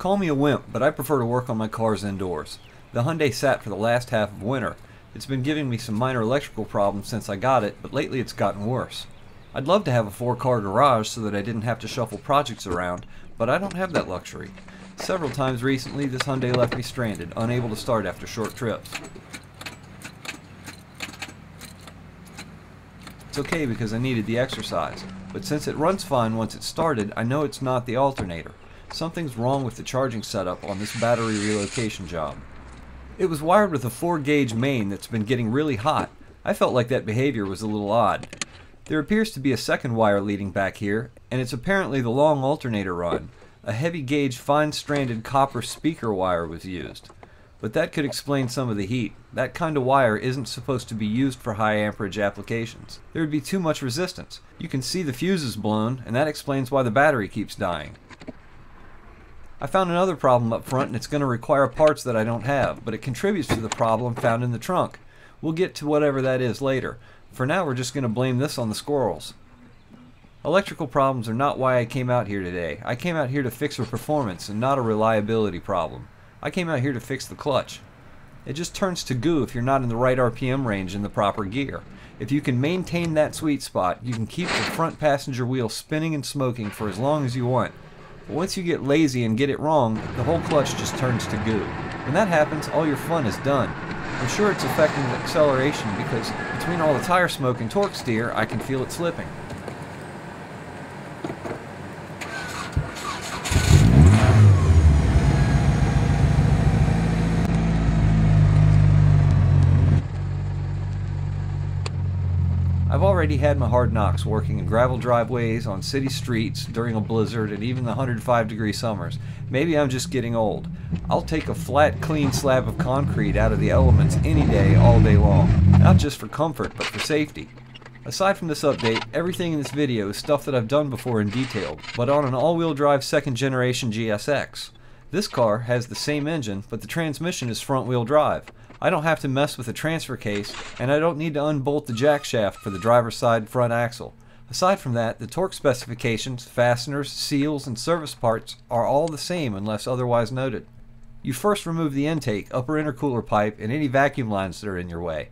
Call me a wimp, but I prefer to work on my cars indoors. The Hyundai sat for the last half of winter. It's been giving me some minor electrical problems since I got it, but lately it's gotten worse. I'd love to have a four car garage so that I didn't have to shuffle projects around, but I don't have that luxury. Several times recently, this Hyundai left me stranded, unable to start after short trips. It's okay because I needed the exercise, but since it runs fine once it's started, I know it's not the alternator. Something's wrong with the charging setup on this battery relocation job. It was wired with a 4 gauge main that's been getting really hot. I felt like that behavior was a little odd. There appears to be a second wire leading back here, and it's apparently the long alternator run. A heavy gauge fine stranded copper speaker wire was used. But that could explain some of the heat. That kind of wire isn't supposed to be used for high amperage applications. There would be too much resistance. You can see the fuses blown, and that explains why the battery keeps dying. I found another problem up front and it's going to require parts that I don't have, but it contributes to the problem found in the trunk. We'll get to whatever that is later. For now we're just going to blame this on the squirrels. Electrical problems are not why I came out here today. I came out here to fix a performance and not a reliability problem. I came out here to fix the clutch. It just turns to goo if you're not in the right RPM range in the proper gear. If you can maintain that sweet spot, you can keep the front passenger wheel spinning and smoking for as long as you want. But once you get lazy and get it wrong, the whole clutch just turns to goo. When that happens, all your fun is done. I'm sure it's affecting the acceleration because between all the tire smoke and torque steer, I can feel it slipping. I've already had my hard knocks working in gravel driveways, on city streets, during a blizzard, and even the 105 degree summers. Maybe I'm just getting old. I'll take a flat, clean slab of concrete out of the elements any day, all day long. Not just for comfort, but for safety. Aside from this update, everything in this video is stuff that I've done before in detail, but on an all-wheel drive second generation GSX. This car has the same engine, but the transmission is front-wheel drive. I don't have to mess with the transfer case, and I don't need to unbolt the jack shaft for the driver's side front axle. Aside from that, the torque specifications, fasteners, seals, and service parts are all the same unless otherwise noted. You first remove the intake, upper intercooler pipe, and any vacuum lines that are in your way.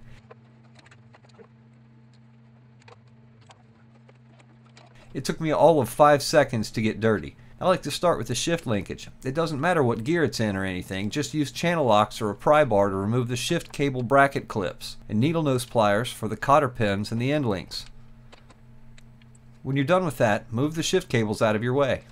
It took me all of 5 seconds to get dirty. I like to start with the shift linkage. It doesn't matter what gear it's in or anything, just use channel locks or a pry bar to remove the shift cable bracket clips, and needle nose pliers for the cotter pins and the end links. When you're done with that, move the shift cables out of your way.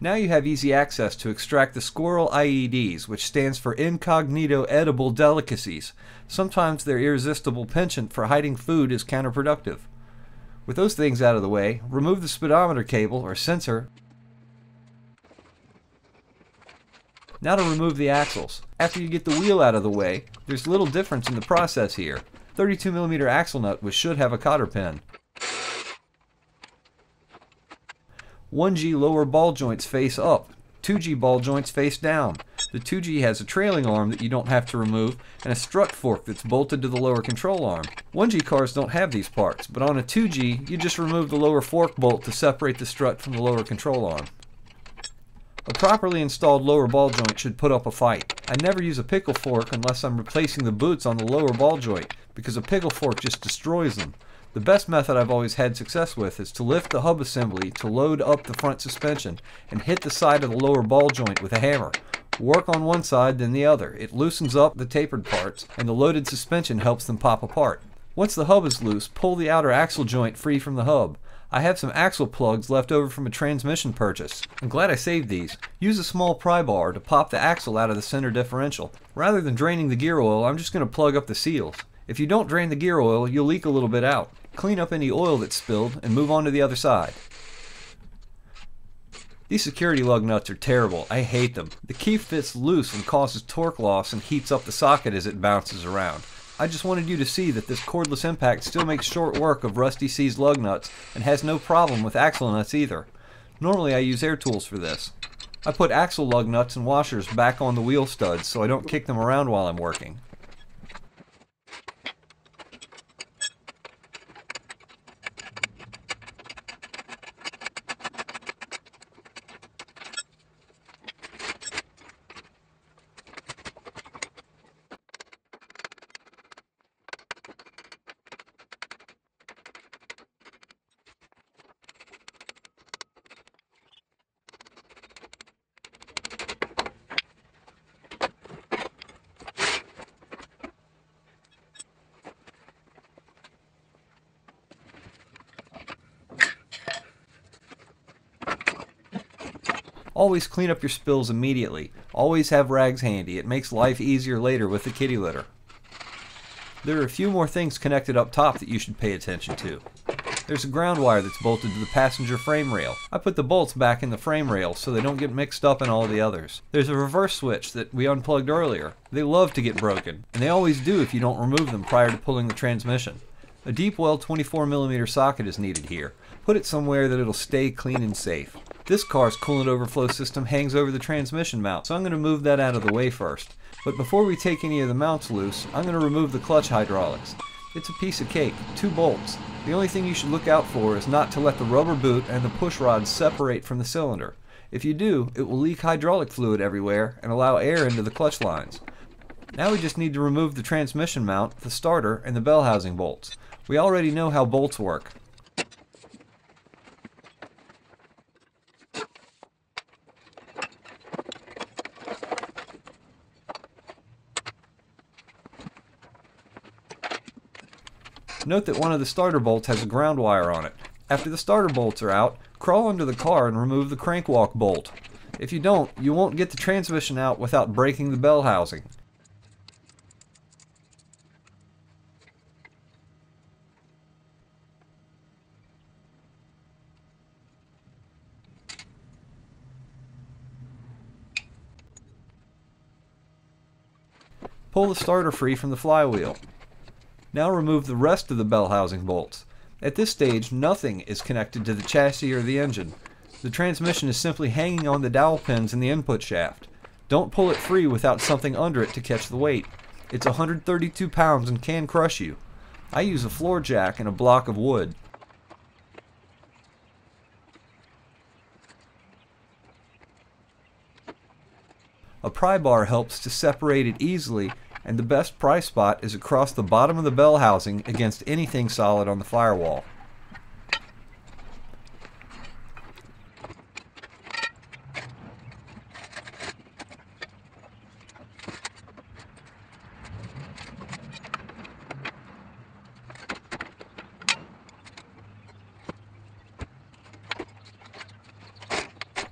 Now you have easy access to extract the squirrel IEDs, which stands for Incognito Edible Delicacies. Sometimes their irresistible penchant for hiding food is counterproductive. With those things out of the way, remove the speedometer cable or sensor. Now to remove the axles. After you get the wheel out of the way, there's little difference in the process here. 32mm axle nut which should have a cotter pin. 1G lower ball joints face up, 2G ball joints face down. The 2G has a trailing arm that you don't have to remove, and a strut fork that's bolted to the lower control arm. 1G cars don't have these parts, but on a 2G, you just remove the lower fork bolt to separate the strut from the lower control arm. A properly installed lower ball joint should put up a fight. I never use a pickle fork unless I'm replacing the boots on the lower ball joint, because a pickle fork just destroys them. The best method I've always had success with is to lift the hub assembly to load up the front suspension and hit the side of the lower ball joint with a hammer. Work on one side, then the other. It loosens up the tapered parts, and the loaded suspension helps them pop apart. Once the hub is loose, pull the outer axle joint free from the hub. I have some axle plugs left over from a transmission purchase. I'm glad I saved these. Use a small pry bar to pop the axle out of the center differential. Rather than draining the gear oil, I'm just going to plug up the seals. If you don't drain the gear oil, you'll leak a little bit out. Clean up any oil that's spilled and move on to the other side. These security lug nuts are terrible. I hate them. The key fits loose and causes torque loss and heats up the socket as it bounces around. I just wanted you to see that this cordless impact still makes short work of Rusty C's lug nuts and has no problem with axle nuts either. Normally I use air tools for this. I put axle lug nuts and washers back on the wheel studs so I don't kick them around while I'm working. Always clean up your spills immediately. Always have rags handy. It makes life easier later with the kitty litter. There are a few more things connected up top that you should pay attention to. There's a ground wire that's bolted to the passenger frame rail. I put the bolts back in the frame rail so they don't get mixed up in all the others. There's a reverse switch that we unplugged earlier. They love to get broken, and they always do if you don't remove them prior to pulling the transmission. A deep well 24mm socket is needed here. Put it somewhere that it'll stay clean and safe. This car's coolant overflow system hangs over the transmission mount, so I'm going to move that out of the way first. But before we take any of the mounts loose, I'm going to remove the clutch hydraulics. It's a piece of cake, two bolts. The only thing you should look out for is not to let the rubber boot and the push rods separate from the cylinder. If you do, it will leak hydraulic fluid everywhere and allow air into the clutch lines. Now we just need to remove the transmission mount, the starter, and the bell housing bolts. We already know how bolts work. Note that one of the starter bolts has a ground wire on it. After the starter bolts are out, crawl under the car and remove the crankwalk bolt. If you don't, you won't get the transmission out without breaking the bell housing. Pull the starter free from the flywheel. Now remove the rest of the bell housing bolts. At this stage, nothing is connected to the chassis or the engine. The transmission is simply hanging on the dowel pins in the input shaft. Don't pull it free without something under it to catch the weight. It's 132 pounds and can crush you. I use a floor jack and a block of wood. A pry bar helps to separate it easily and the best pry spot is across the bottom of the bell housing against anything solid on the firewall.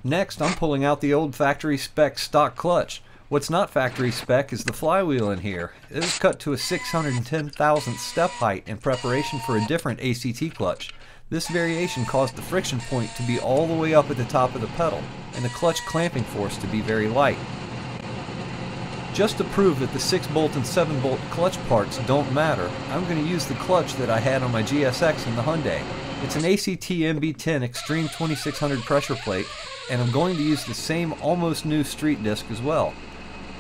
Next, I'm pulling out the old factory spec stock clutch. What's not factory spec is the flywheel in here. It was cut to a 610,000th step height in preparation for a different ACT clutch. This variation caused the friction point to be all the way up at the top of the pedal, and the clutch clamping force to be very light. Just to prove that the 6 bolt and 7 bolt clutch parts don't matter, I'm going to use the clutch that I had on my GSX in the Hyundai. It's an ACT MB10 Extreme 2600 pressure plate, and I'm going to use the same almost new street disc as well.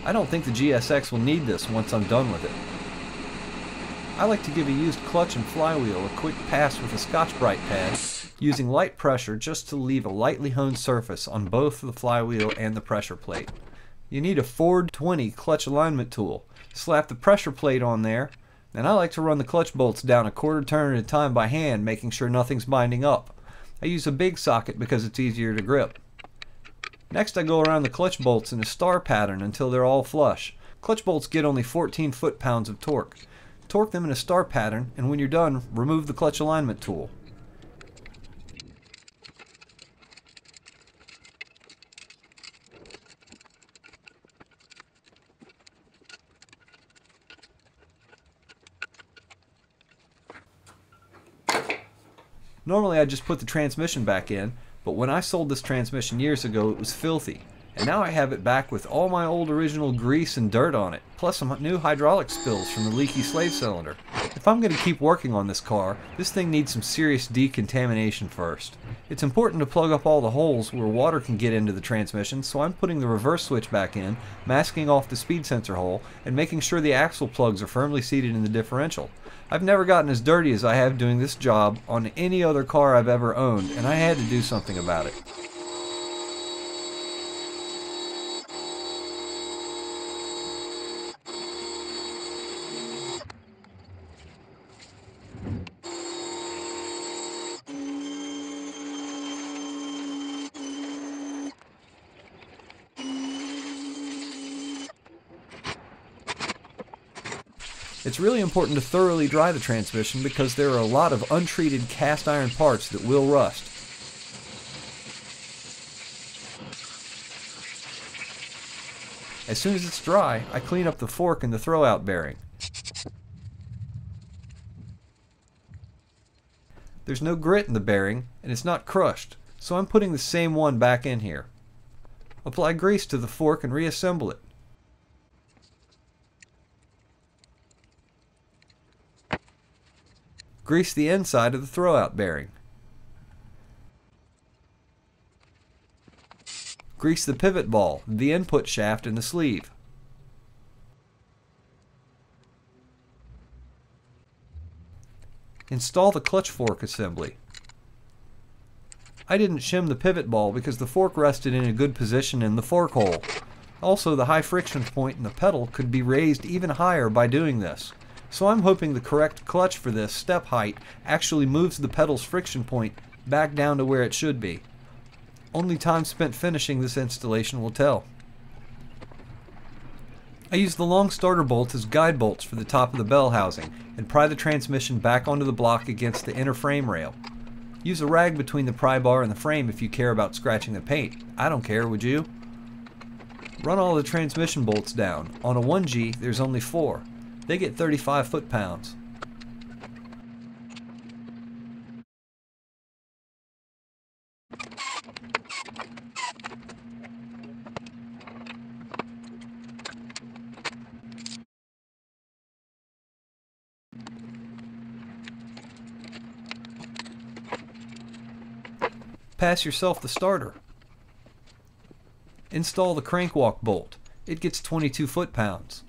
I don't think the GSX will need this once I'm done with it. I like to give a used clutch and flywheel a quick pass with a Scotch-Brite pad, using light pressure just to leave a lightly honed surface on both the flywheel and the pressure plate. You need a Ford 20 clutch alignment tool. Slap the pressure plate on there, and I like to run the clutch bolts down a quarter turn at a time by hand, making sure nothing's binding up. I use a big socket because it's easier to grip. Next I go around the clutch bolts in a star pattern until they're all flush. Clutch bolts get only 14 foot-pounds of torque. Torque them in a star pattern, and when you're done, remove the clutch alignment tool. Normally I just put the transmission back in, but when I sold this transmission years ago, it was filthy. And now I have it back with all my old original grease and dirt on it, plus some new hydraulic spills from the leaky slave cylinder. If I'm going to keep working on this car, this thing needs some serious decontamination first. It's important to plug up all the holes where water can get into the transmission, so I'm putting the reverse switch back in, masking off the speed sensor hole, and making sure the axle plugs are firmly seated in the differential. I've never gotten as dirty as I have doing this job on any other car I've ever owned, and I had to do something about it. It's really important to thoroughly dry the transmission because there are a lot of untreated cast iron parts that will rust. As soon as it's dry, I clean up the fork and the throwout bearing. There's no grit in the bearing, and it's not crushed, so I'm putting the same one back in here. Apply grease to the fork and reassemble it. Grease the inside of the throwout bearing. Grease the pivot ball, the input shaft, and the sleeve. Install the clutch fork assembly. I didn't shim the pivot ball because the fork rested in a good position in the fork hole. Also, the high friction point in the pedal could be raised even higher by doing this. So I'm hoping the correct clutch for this step height actually moves the pedal's friction point back down to where it should be. Only time spent finishing this installation will tell. I use the long starter bolts as guide bolts for the top of the bell housing and pry the transmission back onto the block against the inner frame rail. Use a rag between the pry bar and the frame if you care about scratching the paint. I don't care, would you? Run all the transmission bolts down. On a 1G, there's only 4. They get 35 foot-pounds. Pass yourself the starter. Install the crankwalk bolt. It gets 22 foot-pounds.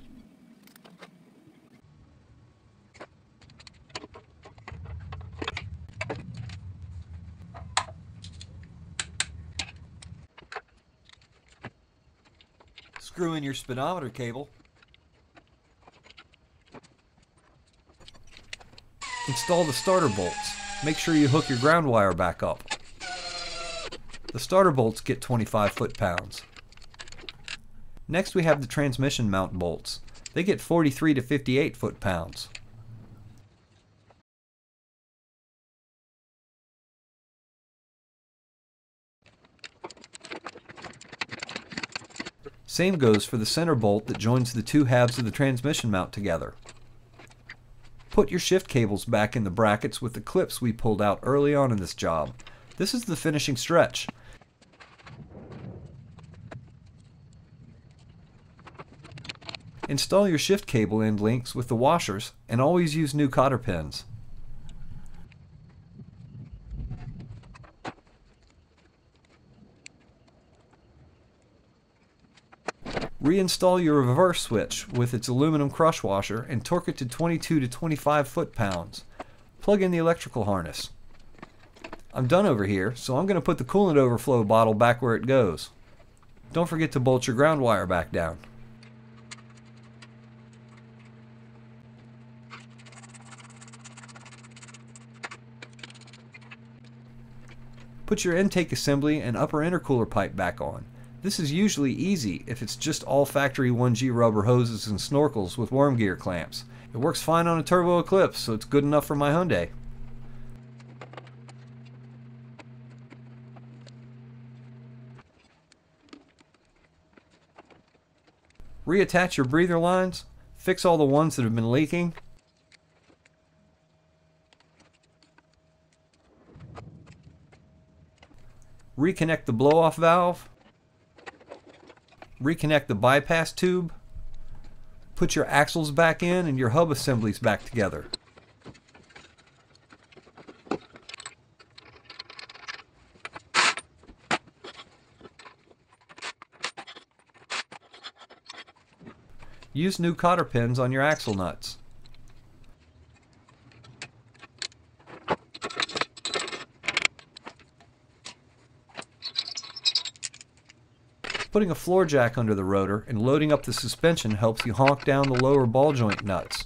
Screw in your speedometer cable. Install the starter bolts. Make sure you hook your ground wire back up. The starter bolts get 25 foot-pounds. Next we have the transmission mount bolts. They get 43 to 58 foot-pounds. Same goes for the center bolt that joins the two halves of the transmission mount together. Put your shift cables back in the brackets with the clips we pulled out early on in this job. This is the finishing stretch. Install your shift cable end links with the washers and always use new cotter pins. Reinstall your reverse switch with its aluminum crush washer and torque it to 22 to 25 foot-pounds. Plug in the electrical harness. I'm done over here, so I'm going to put the coolant overflow bottle back where it goes. Don't forget to bolt your ground wire back down. Put your intake assembly and upper intercooler pipe back on. This is usually easy if it's just all factory 1G rubber hoses and snorkels with worm gear clamps. It works fine on a Turbo Eclipse, so it's good enough for my Hyundai. Reattach your breather lines, fix all the ones that have been leaking, reconnect the blow-off valve, reconnect the bypass tube, put your axles back in and your hub assemblies back together. Use new cotter pins on your axle nuts. Putting a floor jack under the rotor and loading up the suspension helps you honk down the lower ball joint nuts.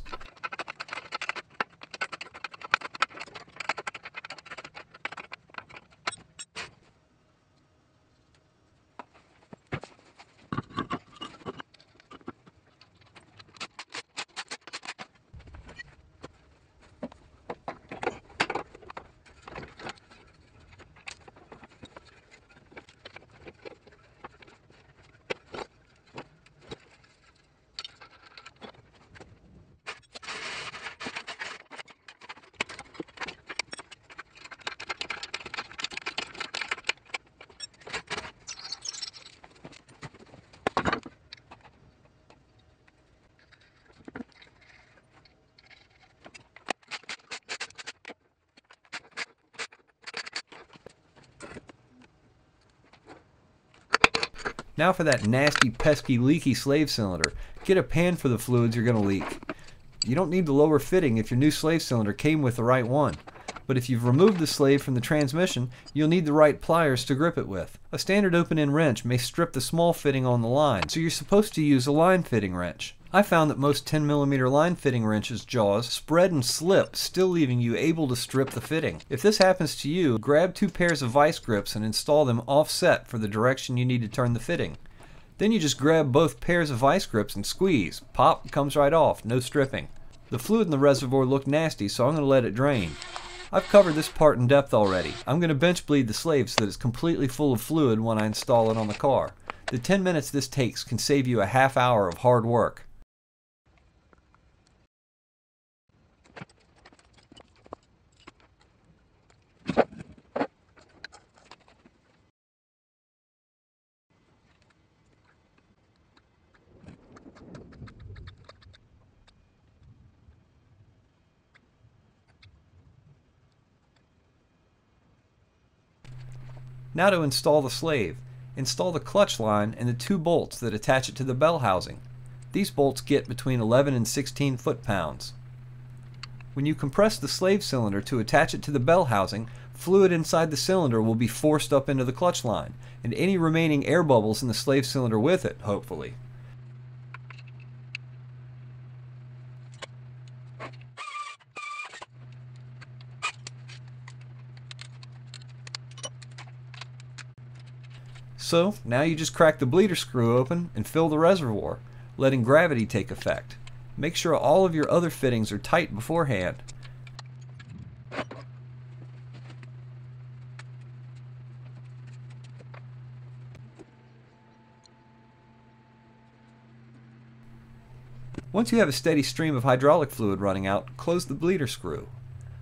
Now for that nasty, pesky, leaky slave cylinder. Get a pan for the fluids you're going to leak. You don't need the lower fitting if your new slave cylinder came with the right one. But if you've removed the slave from the transmission, you'll need the right pliers to grip it with. A standard open-end wrench may strip the small fitting on the line, so you're supposed to use a line fitting wrench. I found that most 10mm line fitting wrenches jaws spread and slip, still leaving you able to strip the fitting. If this happens to you, grab two pairs of vice grips and install them offset for the direction you need to turn the fitting. Then you just grab both pairs of vice grips and squeeze. Pop, comes right off, no stripping. The fluid in the reservoir looked nasty, so I'm going to let it drain. I've covered this part in depth already. I'm going to bench bleed the slave so that it's completely full of fluid when I install it on the car. The 10 minutes this takes can save you a half hour of hard work. Now to install the slave. Install the clutch line and the two bolts that attach it to the bell housing. These bolts get between 11 and 16 foot-pounds. When you compress the slave cylinder to attach it to the bell housing, fluid inside the cylinder will be forced up into the clutch line, and any remaining air bubbles in the slave cylinder with it, hopefully. So now you just crack the bleeder screw open and fill the reservoir, letting gravity take effect. Make sure all of your other fittings are tight beforehand. Once you have a steady stream of hydraulic fluid running out, close the bleeder screw.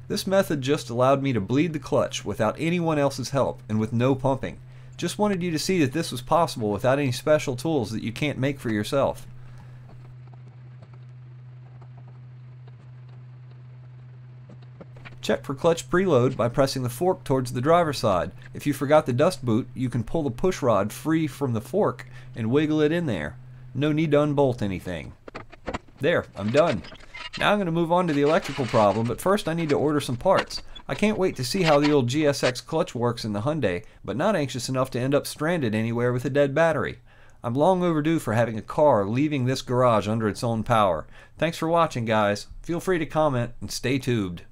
This method just allowed me to bleed the clutch without anyone else's help and with no pumping. Just wanted you to see that this was possible without any special tools that you can't make for yourself. Check for clutch preload by pressing the fork towards the driver's side. If you forgot the dust boot, you can pull the push rod free from the fork and wiggle it in there. No need to unbolt anything. There, I'm done. Now I'm going to move on to the electrical problem, but first I need to order some parts. I can't wait to see how the old GSX clutch works in the Hyundai, but not anxious enough to end up stranded anywhere with a dead battery. I'm long overdue for having a car leaving this garage under its own power. Thanks for watching, guys. Feel free to comment and stay tubed.